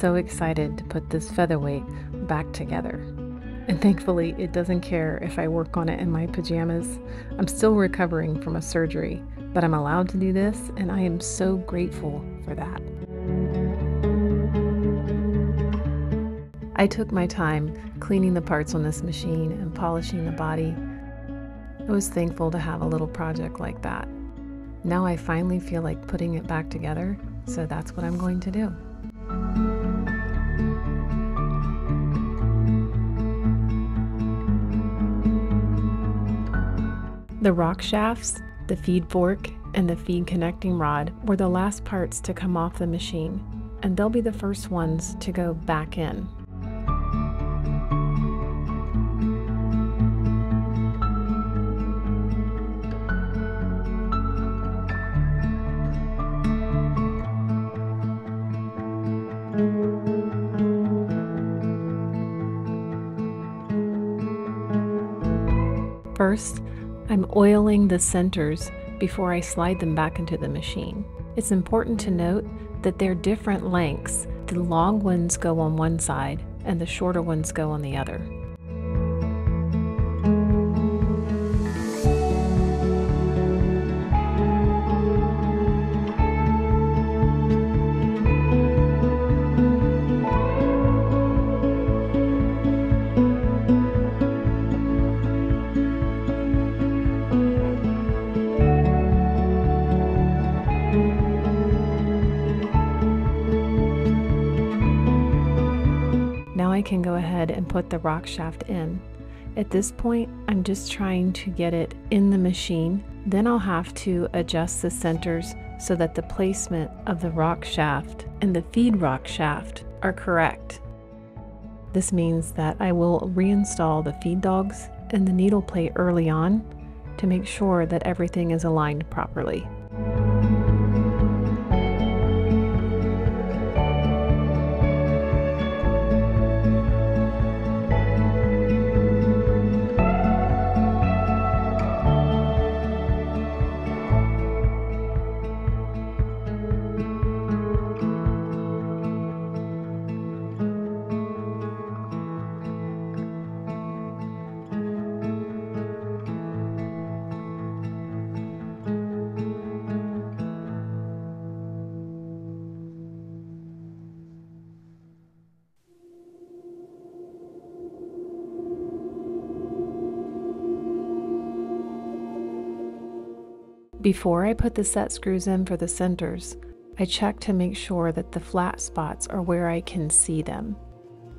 so excited to put this featherweight back together. And thankfully, it doesn't care if I work on it in my pajamas. I'm still recovering from a surgery, but I'm allowed to do this, and I am so grateful for that. I took my time cleaning the parts on this machine and polishing the body. I was thankful to have a little project like that. Now I finally feel like putting it back together, so that's what I'm going to do. The rock shafts, the feed fork, and the feed connecting rod were the last parts to come off the machine, and they'll be the first ones to go back in. Oiling the centers before I slide them back into the machine. It's important to note that they're different lengths. The long ones go on one side and the shorter ones go on the other. And put the rock shaft in. At this point, I'm just trying to get it in the machine. Then I'll have to adjust the centers so that the placement of the rock shaft and the feed rock shaft are correct. This means that I will reinstall the feed dogs and the needle plate early on to make sure that everything is aligned properly. Before I put the set screws in for the centers, I check to make sure that the flat spots are where I can see them.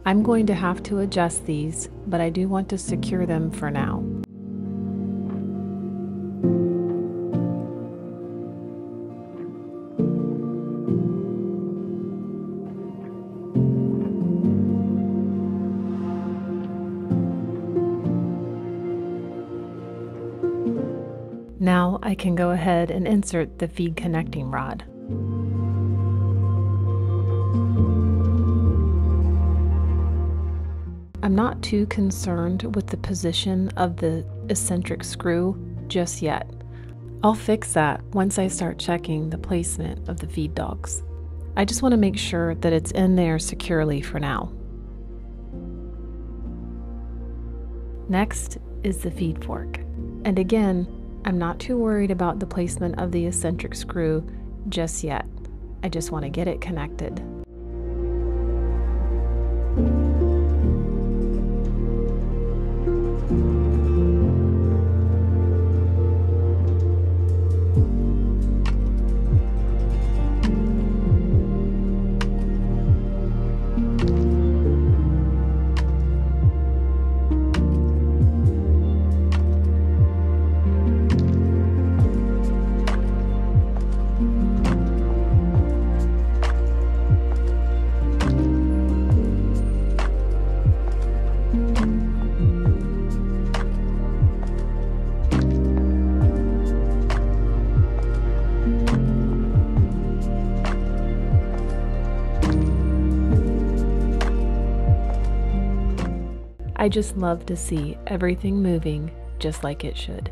I'm going to have to adjust these, but I do want to secure them for now. Can go ahead and insert the feed connecting rod. I'm not too concerned with the position of the eccentric screw just yet. I'll fix that once I start checking the placement of the feed dogs. I just want to make sure that it's in there securely for now. Next is the feed fork. And again, I'm not too worried about the placement of the eccentric screw just yet. I just want to get it connected. I just love to see everything moving just like it should.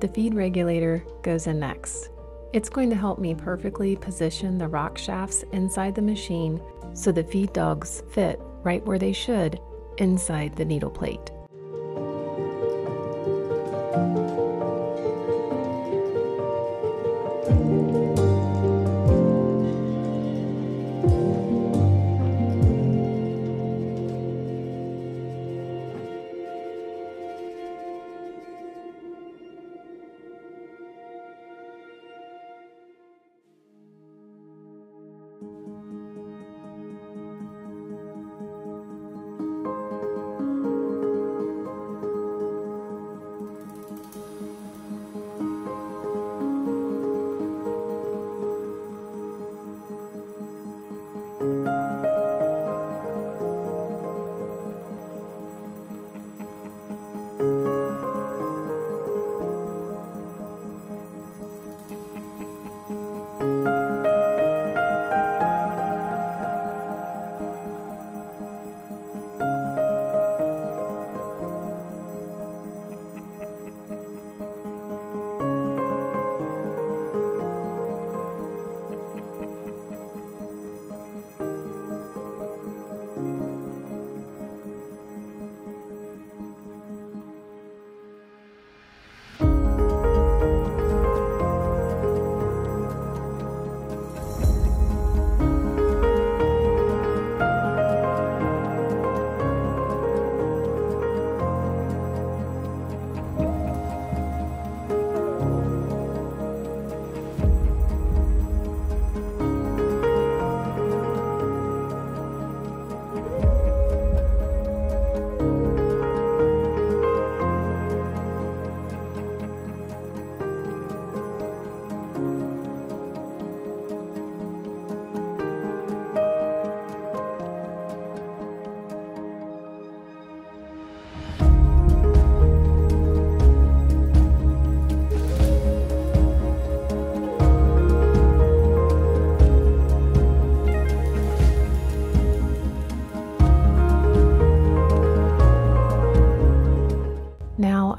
The feed regulator goes in next. It's going to help me perfectly position the rock shafts inside the machine so the feed dogs fit right where they should inside the needle plate.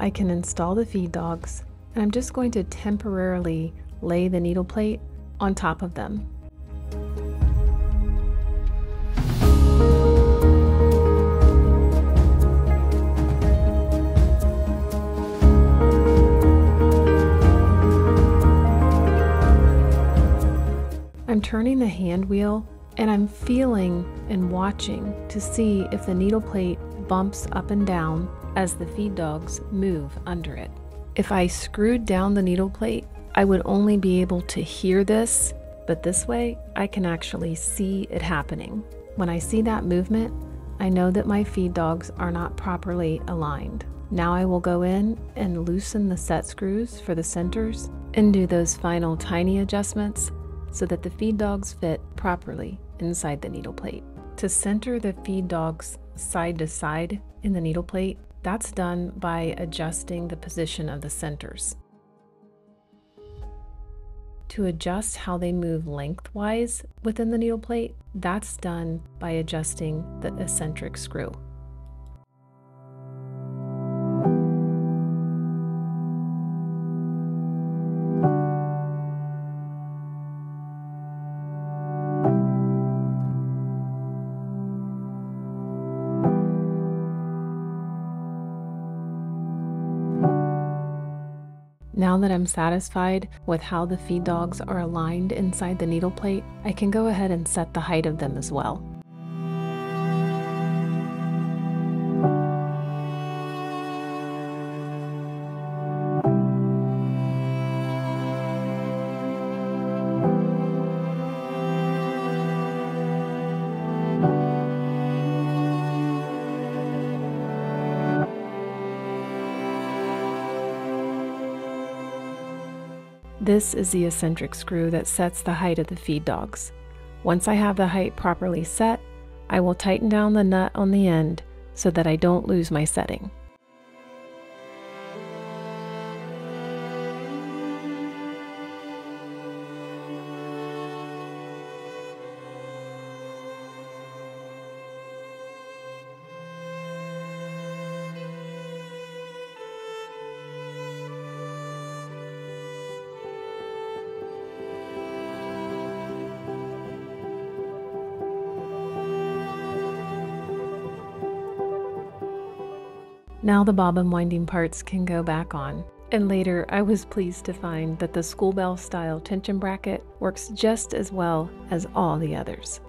I can install the feed dogs and I'm just going to temporarily lay the needle plate on top of them. I'm turning the hand wheel and I'm feeling and watching to see if the needle plate bumps up and down as the feed dogs move under it. If I screwed down the needle plate, I would only be able to hear this, but this way I can actually see it happening. When I see that movement, I know that my feed dogs are not properly aligned. Now I will go in and loosen the set screws for the centers and do those final tiny adjustments so that the feed dogs fit properly inside the needle plate. To center the feed dogs side to side in the needle plate, that's done by adjusting the position of the centers. To adjust how they move lengthwise within the needle plate, that's done by adjusting the eccentric screw. That I'm satisfied with how the feed dogs are aligned inside the needle plate, I can go ahead and set the height of them as well. This is the eccentric screw that sets the height of the feed dogs. Once I have the height properly set, I will tighten down the nut on the end so that I don't lose my setting. Now the bobbin winding parts can go back on. And later, I was pleased to find that the school bell style tension bracket works just as well as all the others.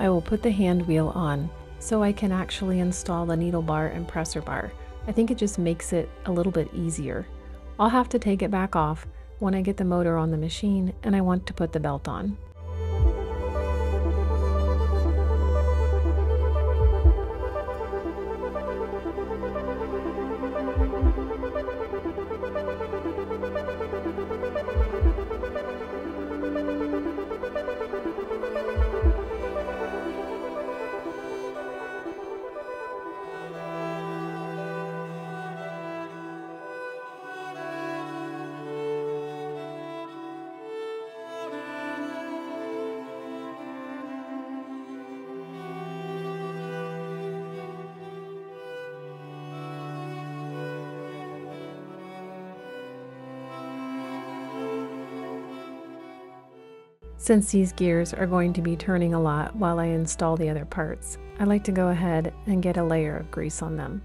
I will put the hand wheel on so I can actually install the needle bar and presser bar. I think it just makes it a little bit easier. I'll have to take it back off when I get the motor on the machine and I want to put the belt on. Since these gears are going to be turning a lot while I install the other parts, I like to go ahead and get a layer of grease on them.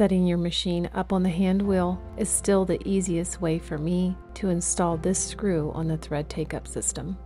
Setting your machine up on the hand wheel is still the easiest way for me to install this screw on the thread take-up system.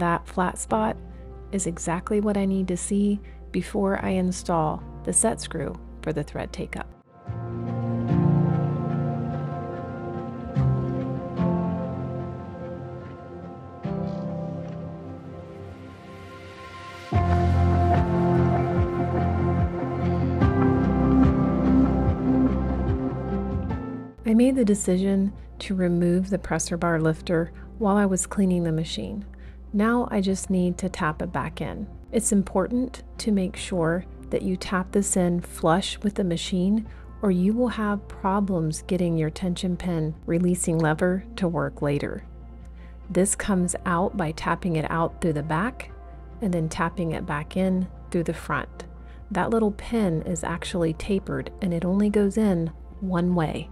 That flat spot is exactly what I need to see before I install the set screw for the thread take-up. I made the decision to remove the presser bar lifter while I was cleaning the machine. Now I just need to tap it back in. It's important to make sure that you tap this in flush with the machine or you will have problems getting your tension pin releasing lever to work later. This comes out by tapping it out through the back and then tapping it back in through the front. That little pin is actually tapered and it only goes in one way.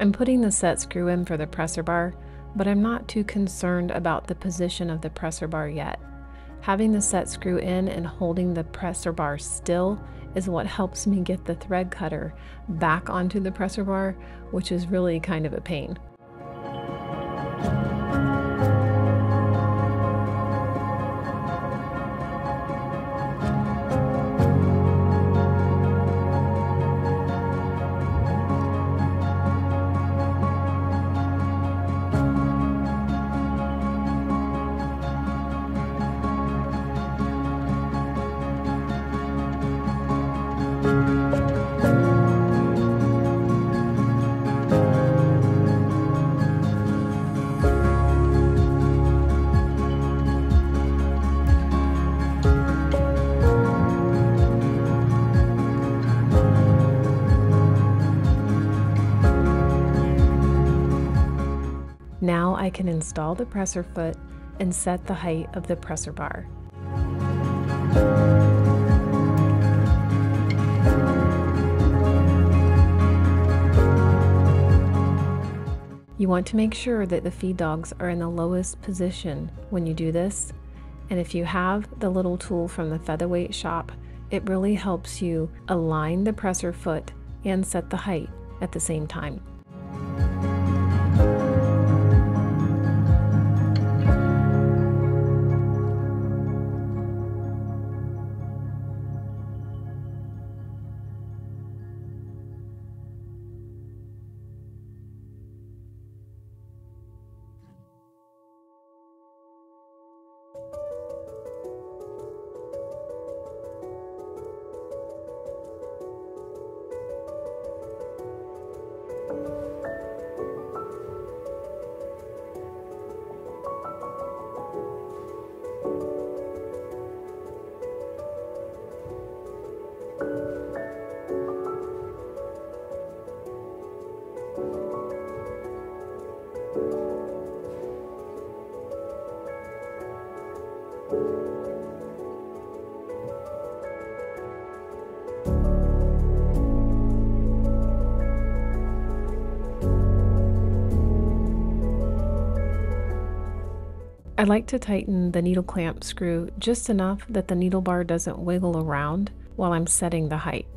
I'm putting the set screw in for the presser bar, but I'm not too concerned about the position of the presser bar yet. Having the set screw in and holding the presser bar still is what helps me get the thread cutter back onto the presser bar, which is really kind of a pain. I can install the presser foot and set the height of the presser bar. You want to make sure that the feed dogs are in the lowest position when you do this. And if you have the little tool from the featherweight shop, it really helps you align the presser foot and set the height at the same time. I like to tighten the needle clamp screw just enough that the needle bar doesn't wiggle around while I'm setting the height.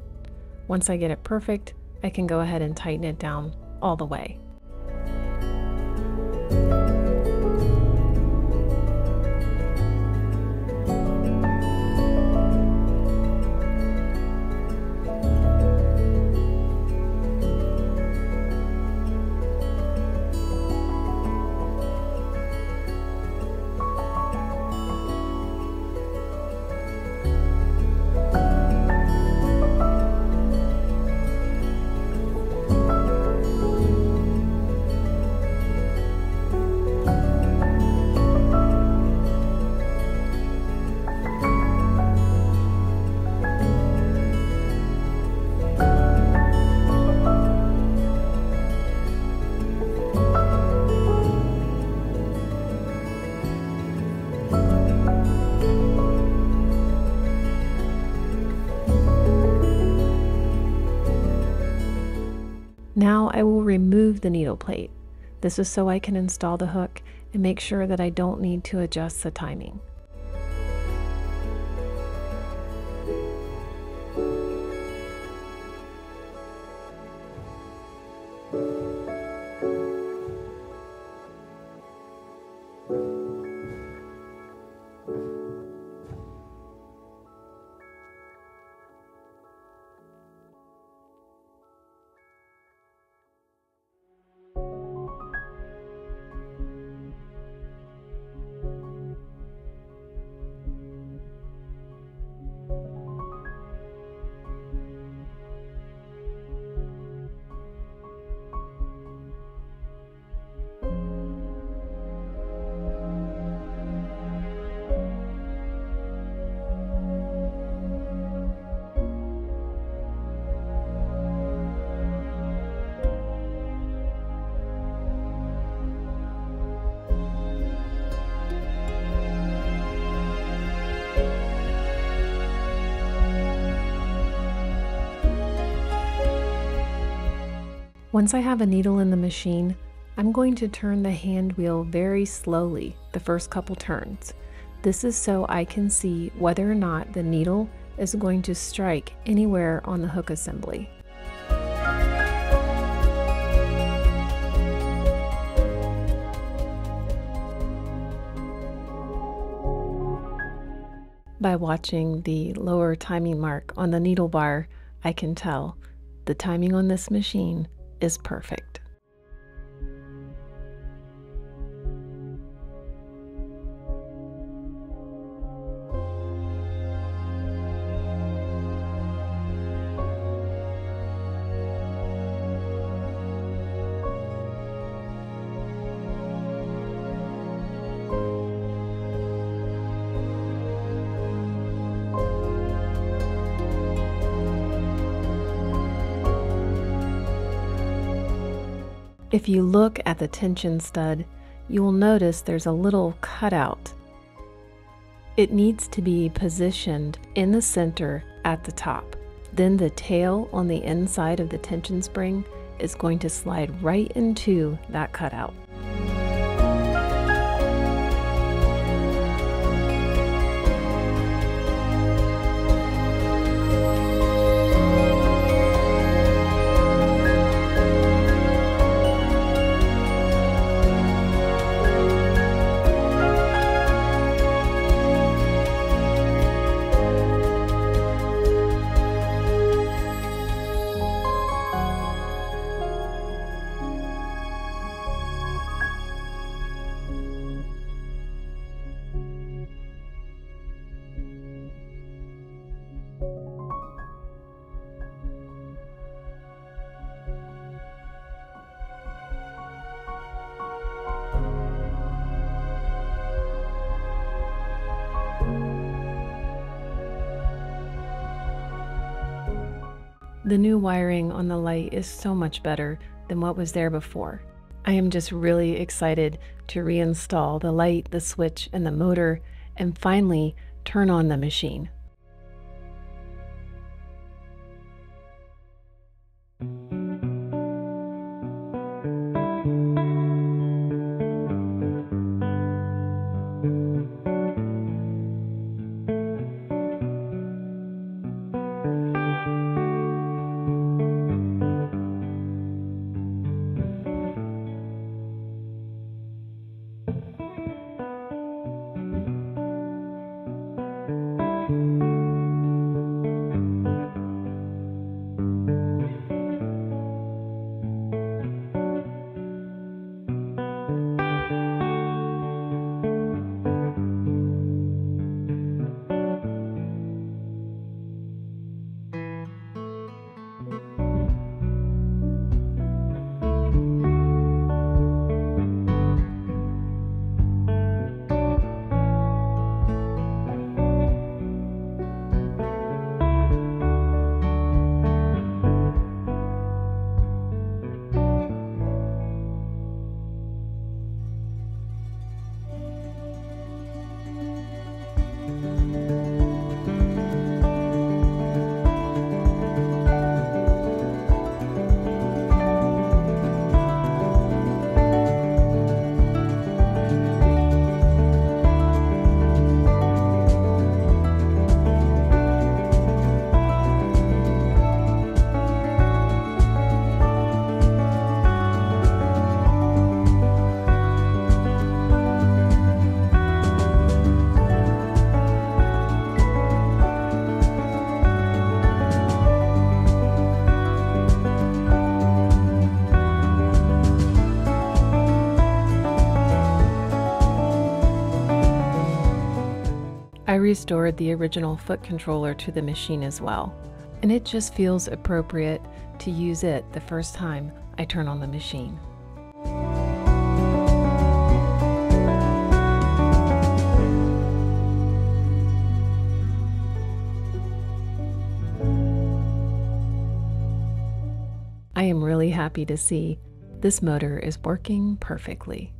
Once I get it perfect, I can go ahead and tighten it down all the way. Now I will remove the needle plate. This is so I can install the hook and make sure that I don't need to adjust the timing. Once I have a needle in the machine, I'm going to turn the hand wheel very slowly the first couple turns. This is so I can see whether or not the needle is going to strike anywhere on the hook assembly. By watching the lower timing mark on the needle bar, I can tell the timing on this machine is perfect. If you look at the tension stud, you will notice there's a little cutout. It needs to be positioned in the center at the top. Then the tail on the inside of the tension spring is going to slide right into that cutout. The new wiring on the light is so much better than what was there before. I am just really excited to reinstall the light, the switch, and the motor, and finally turn on the machine. Restored the original foot controller to the machine as well, and it just feels appropriate to use it the first time I turn on the machine. I am really happy to see this motor is working perfectly.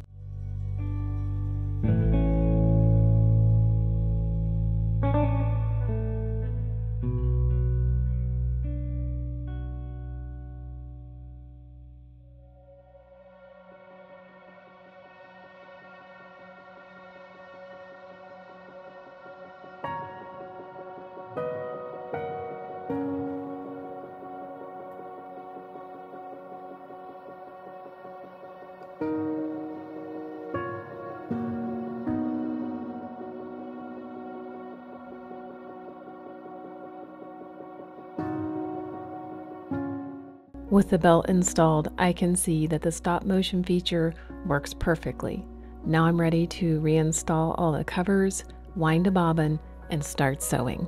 With the belt installed, I can see that the stop motion feature works perfectly. Now I'm ready to reinstall all the covers, wind a bobbin, and start sewing.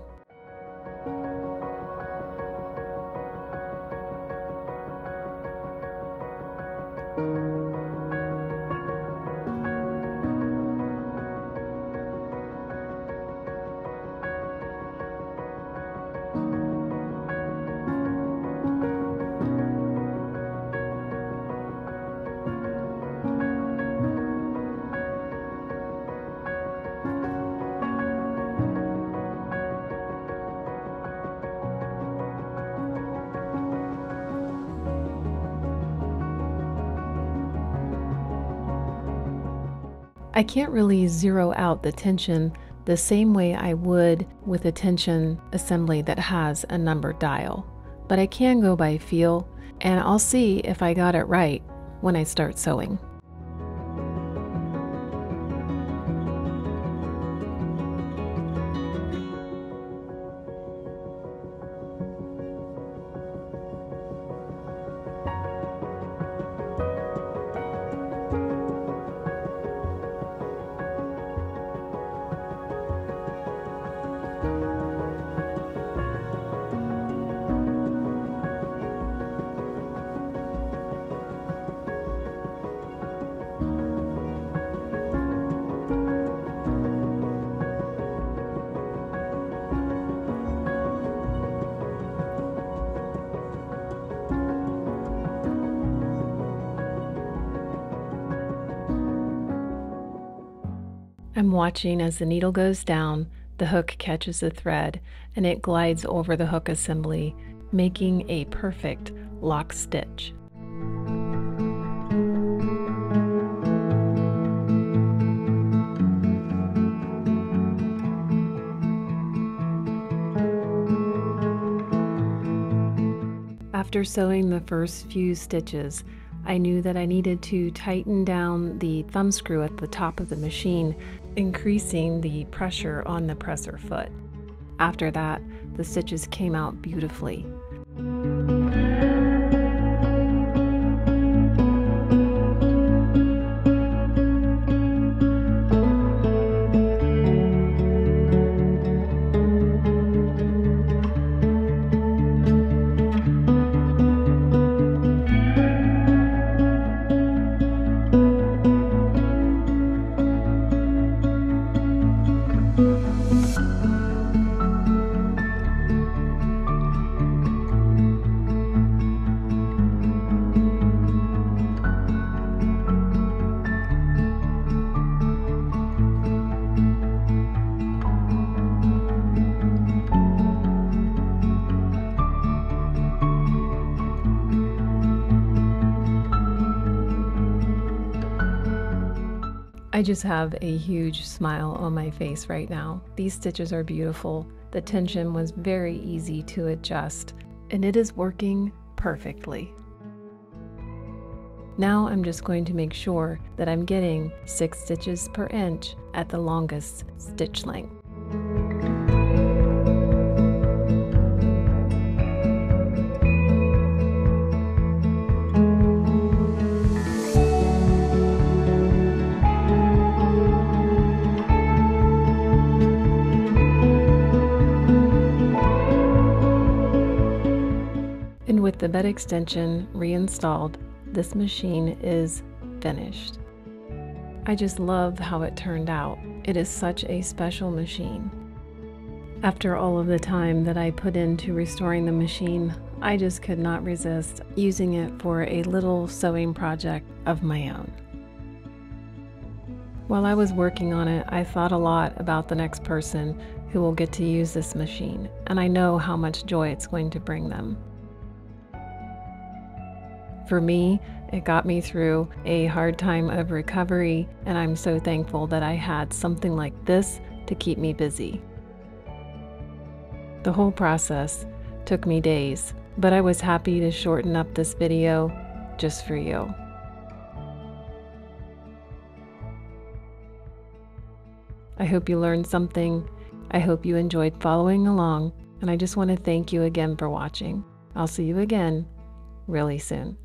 I can't really zero out the tension the same way I would with a tension assembly that has a number dial, but I can go by feel and I'll see if I got it right when I start sewing. I'm watching as the needle goes down, the hook catches the thread, and it glides over the hook assembly, making a perfect lock stitch. After sewing the first few stitches, I knew that I needed to tighten down the thumb screw at the top of the machine, increasing the pressure on the presser foot. After that, the stitches came out beautifully. I just have a huge smile on my face right now. These stitches are beautiful. The tension was very easy to adjust, and it is working perfectly. Now I'm just going to make sure that I'm getting 6 stitches per inch at the longest stitch length. Bed extension reinstalled, this machine is finished. I just love how it turned out. It is such a special machine. After all of the time that I put into restoring the machine, I just could not resist using it for a little sewing project of my own. While I was working on it, I thought a lot about the next person who will get to use this machine, and I know how much joy it's going to bring them. For me, it got me through a hard time of recovery, and I'm so thankful that I had something like this to keep me busy. The whole process took me days, but I was happy to shorten up this video just for you. I hope you learned something. I hope you enjoyed following along, and I just want to thank you again for watching. I'll see you again really soon.